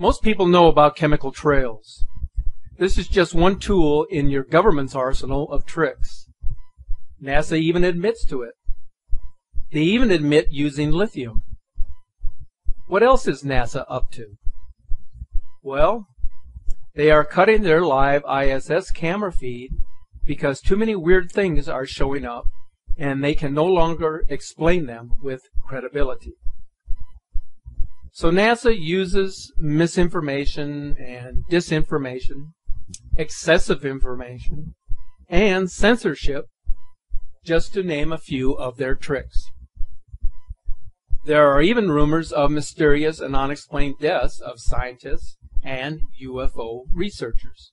Most people know about chemical trails. This is just one tool in your government's arsenal of tricks. NASA even admits to it. They even admit using lithium. What else is NASA up to? Well, they are cutting their live ISS camera feed because too many weird things are showing up and they can no longer explain them with credibility. So NASA uses misinformation and disinformation, excessive information, and censorship, just to name a few of their tricks. There are even rumors of mysterious and unexplained deaths of scientists and UFO researchers.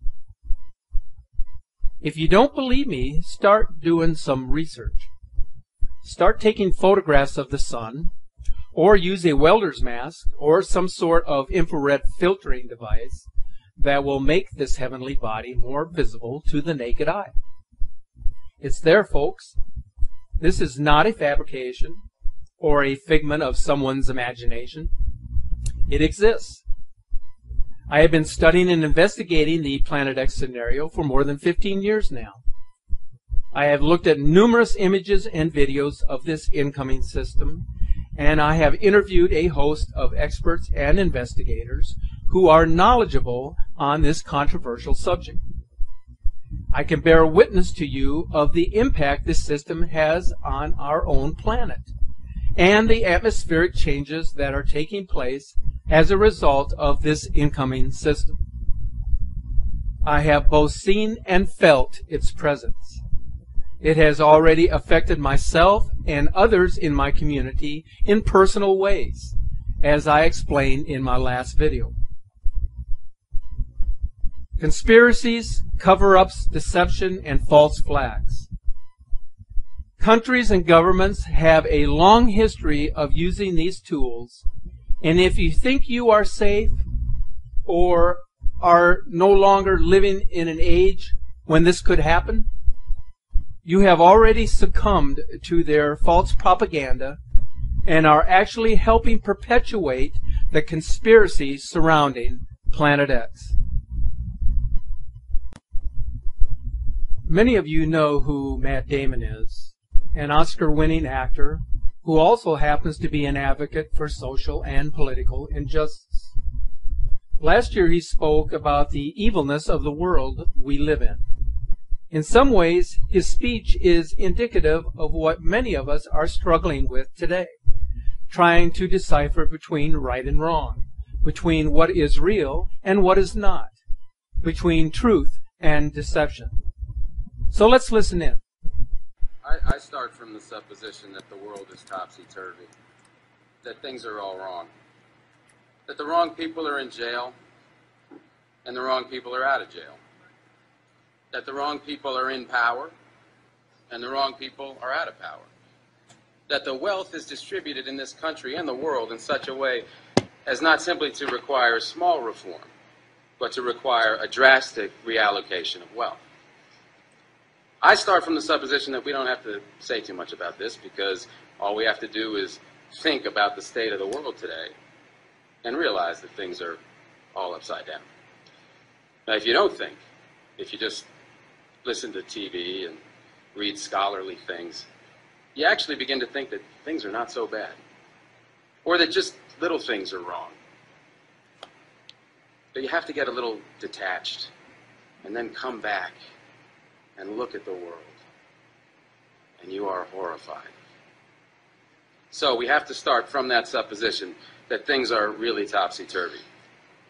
If you don't believe me, start doing some research. Start taking photographs of the sun, or use a welder's mask, or some sort of infrared filtering device that will make this heavenly body more visible to the naked eye. It's there, folks. This is not a fabrication or a figment of someone's imagination. It exists. I have been studying and investigating the Planet X scenario for more than 15 years now. I have looked at numerous images and videos of this incoming system, and I have interviewed a host of experts and investigators who are knowledgeable on this controversial subject. I can bear witness to you of the impact this system has on our own planet and the atmospheric changes that are taking place as a result of this incoming system. I have both seen and felt its presence. It has already affected myself and others in my community in personal ways, as I explained in my last video. Conspiracies, cover-ups, deception, and false flags. Countries and governments have a long history of using these tools, and if you think you are safe or are no longer living in an age when this could happen, you have already succumbed to their false propaganda and are actually helping perpetuate the conspiracy surrounding Planet X. Many of you know who Matt Damon is an Oscar winning actor who also happens to be an advocate for social and political injustice. Last year he spoke about the evilness of the world we live in. In some ways, his speech is indicative of what many of us are struggling with today, trying to decipher between right and wrong, between what is real and what is not, between truth and deception. So let's listen in. I, I start from the supposition that the world is topsy-turvy, that things are all wrong, that the wrong people are in jail and the wrong people are out of jail, that the wrong people are in power and the wrong people are out of power, that the wealth is distributed in this country and the world in such a way as not simply to require small reform, but to require a drastic reallocation of wealth. I start from the supposition that we don't have to say too much about this because all we have to do is think about the state of the world today and realize that things are all upside down. Now, if you don't think, if you just listen to TV and read scholarly things, you actually begin to think that things are not so bad, or that just little things are wrong. But you have to get a little detached and then come back and look at the world. And you are horrified. So we have to start from that supposition that things are really topsy-turvy.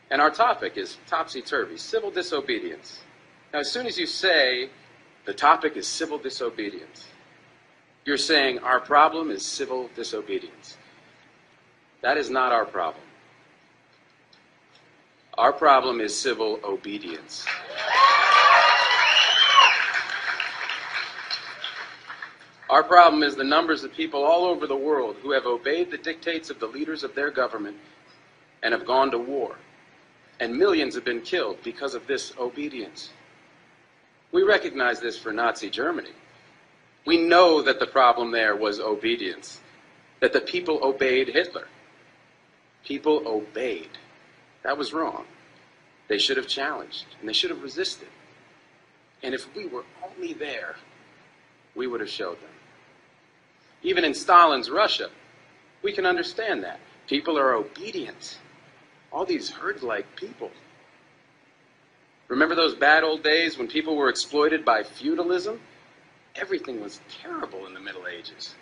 And our topic is topsy-turvy, civil disobedience. Now, as soon as you say the topic is civil disobedience, you're saying our problem is civil disobedience. That is not our problem. Our problem is civil obedience. Our problem is the numbers of people all over the world who have obeyed the dictates of the leaders of their government and have gone to war. And millions have been killed because of this obedience. We recognize this for Nazi Germany. We know that the problem there was obedience, that the people obeyed Hitler. People obeyed. That was wrong. They should have challenged, and they should have resisted. And if we were only there, we would have showed them. Even in Stalin's Russia, we can understand that. People are obedient. All these herd like people. Remember those bad old days when people were exploited by feudalism? Everything was terrible in the Middle Ages.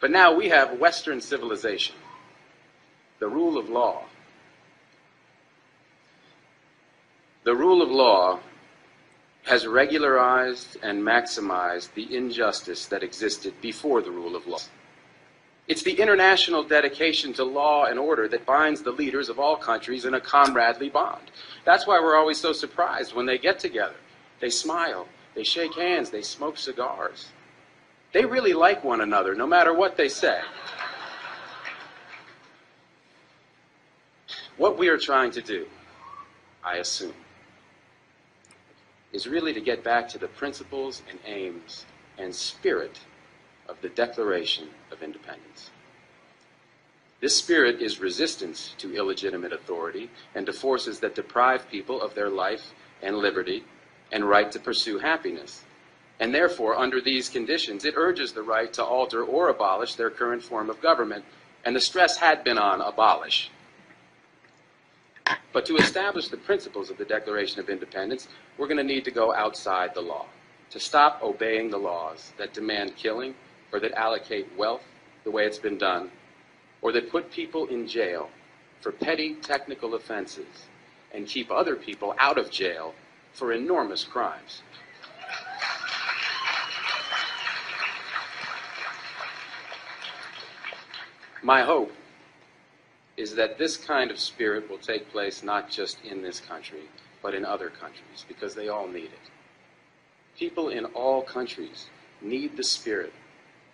But now we have Western civilization, the rule of law. The rule of law has regularized and maximized the injustice that existed before the rule of law. It's the international dedication to law and order that binds the leaders of all countries in a comradely bond. That's why we're always so surprised when they get together. They smile, they shake hands, they smoke cigars. They really like one another, no matter what they say. What we are trying to do, I assume, is really to get back to the principles and aims and spirit of the Declaration of Independence. This spirit is resistance to illegitimate authority and to forces that deprive people of their life and liberty and right to pursue happiness. And therefore, under these conditions, it urges the right to alter or abolish their current form of government, and the stress had been on abolish. But to establish the principles of the Declaration of Independence, we're going to need to go outside the law, to stop obeying the laws that demand killing or that allocate wealth the way it's been done, or that put people in jail for petty technical offenses and keep other people out of jail for enormous crimes. My hope is that this kind of spirit will take place not just in this country, but in other countries, because they all need it. People in all countries need the spirit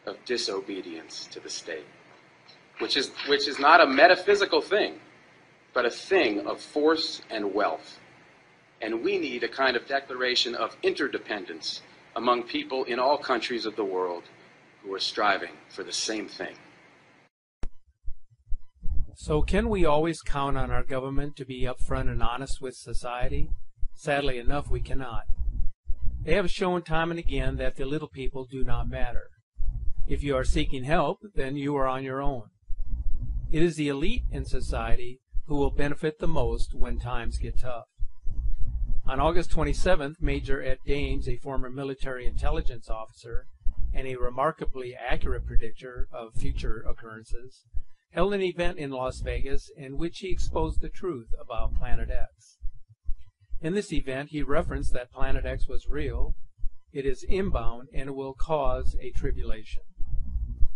of disobedience to the state, which is, which is not a metaphysical thing, but a thing of force and wealth. And we need a kind of declaration of interdependence among people in all countries of the world who are striving for the same thing. So, can we always count on our government to be upfront and honest with society? Sadly enough, we cannot. They have shown time and again that the little people do not matter. If you are seeking help, then you are on your own. It is the elite in society who will benefit the most when times get tough. On August 27th, Major Ed Dames, a former military intelligence officer and a remarkably accurate predictor of future occurrences, held an event in Las Vegas in which he exposed the truth about Planet X. In this event, he referenced that Planet X was real, it is inbound, and will cause a tribulation.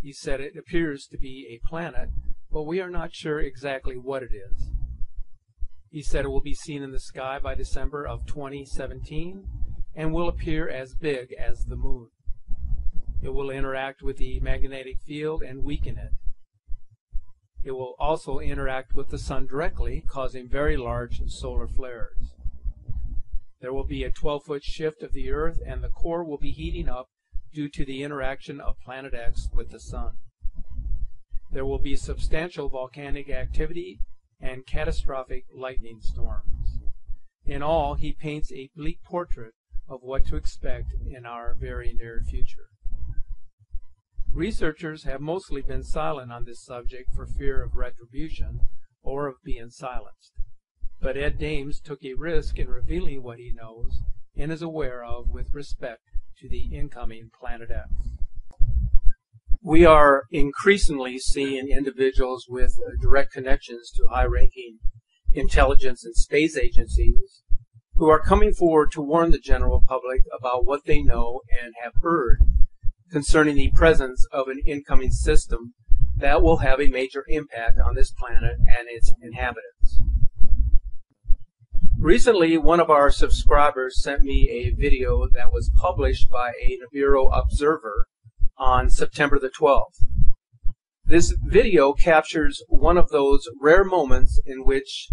He said it appears to be a planet, but we are not sure exactly what it is. He said it will be seen in the sky by December of 2017 and will appear as big as the moon. It will interact with the magnetic field and weaken it. It will also interact with the sun directly, causing very large solar flares. There will be a 12 foot shift of the Earth, and the core will be heating up due to the interaction of Planet X with the Sun. There will be substantial volcanic activity and catastrophic lightning storms. In all, he paints a bleak portrait of what to expect in our very near future. Researchers have mostly been silent on this subject for fear of retribution or of being silenced. But Ed Dames took a risk in revealing what he knows and is aware of with respect to the incoming Planet X. We are increasingly seeing individuals with uh, direct connections to high ranking intelligence and space agencies who are coming forward to warn the general public about what they know and have heard concerning the presence of an incoming system that will have a major impact on this planet and its inhabitants. Recently, one of our subscribers sent me a video that was published by a Nibiru observer on September the 12th. This video captures one of those rare moments in which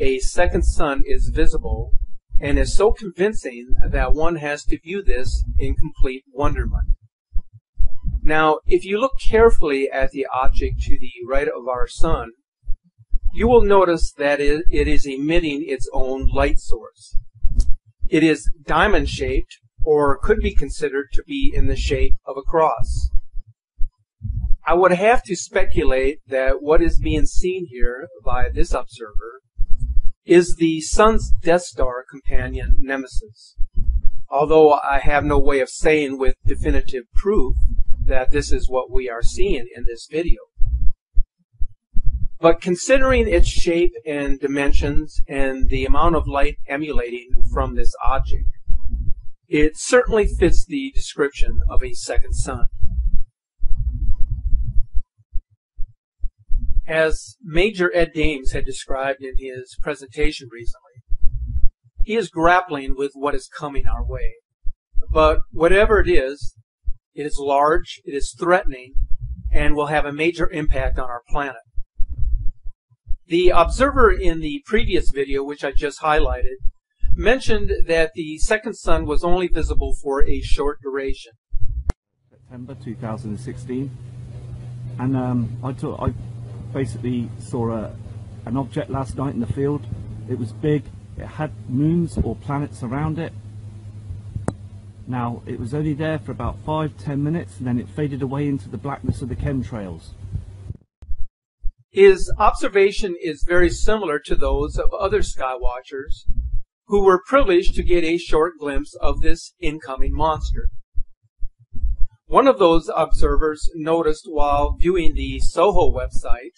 a second sun is visible and is so convincing that one has to view this in complete wonderment. Now, if you look carefully at the object to the right of our sun, you will notice that it, is emitting its own light source. It is diamond shaped or could be considered to be in the shape of a cross. I would have to speculate that what is being seen here by this observer is the Sun's Death Star companion Nemesis. Although I have no way of saying with definitive proof that this is what we are seeing in this video. But considering its shape and dimensions and the amount of light emulating from this object, it certainly fits the description of a second sun. As Major Ed Dames had described in his presentation recently, he is grappling with what is coming our way. But whatever it is, it is large, it is threatening, and will have a major impact on our planet. The observer in the previous video, which I just highlighted, mentioned that the second sun was only visible for a short duration. September 2016, and um, I, I basically saw a, an object last night in the field. It was big, it had moons or planets around it. Now, it was only there for about five, ten minutes, and then it faded away into the blackness of the chemtrails. His observation is very similar to those of other skywatchers who were privileged to get a short glimpse of this incoming monster. One of those observers noticed while viewing the SOHO website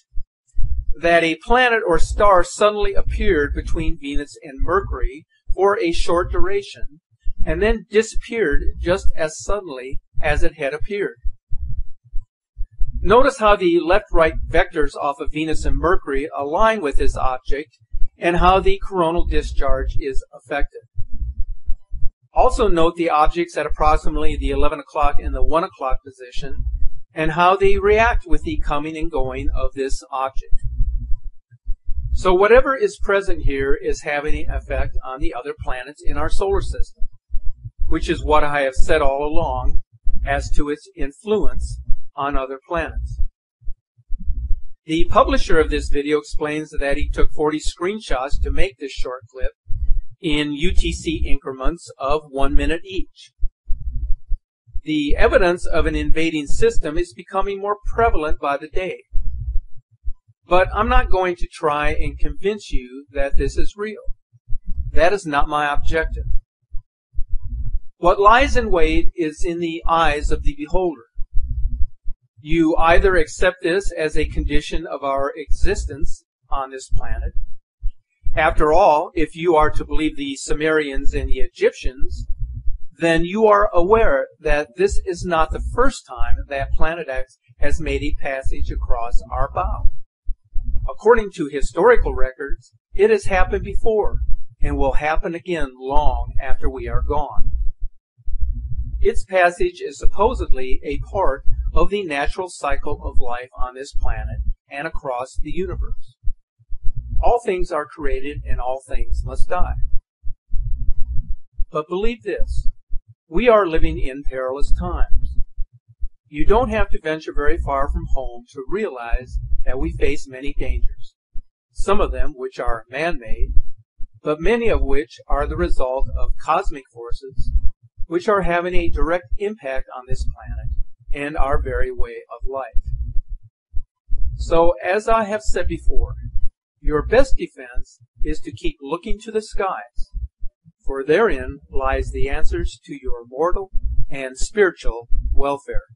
that a planet or star suddenly appeared between Venus and Mercury for a short duration and then disappeared just as suddenly as it had appeared. Notice how the left-right vectors off of Venus and Mercury align with this object and how the coronal discharge is affected. Also note the objects at approximately the 11 o'clock and the 1 o'clock position and how they react with the coming and going of this object. So whatever is present here is having an effect on the other planets in our solar system, which is what I have said all along as to its influence on other planets. The publisher of this video explains that he took 40 screenshots to make this short clip in UTC increments of one minute each. The evidence of an invading system is becoming more prevalent by the day. But I'm not going to try and convince you that this is real. That is not my objective. What lies in wait is in the eyes of the beholder. You either accept this as a condition of our existence on this planet. After all, if you are to believe the Sumerians and the Egyptians, then you are aware that this is not the first time that Planet X has made a passage across our bow. According to historical records, it has happened before and will happen again long after we are gone. Its passage is supposedly a part of the natural cycle of life on this planet and across the universe. All things are created and all things must die. But believe this, we are living in perilous times. You don't have to venture very far from home to realize that we face many dangers, some of them which are man-made, but many of which are the result of cosmic forces which are having a direct impact on this planet and our very way of life. So, as I have said before, your best defense is to keep looking to the skies, for therein lies the answers to your mortal and spiritual welfare.